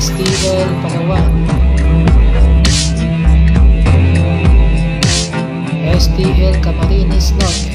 STL Palawan STL Camarines Norte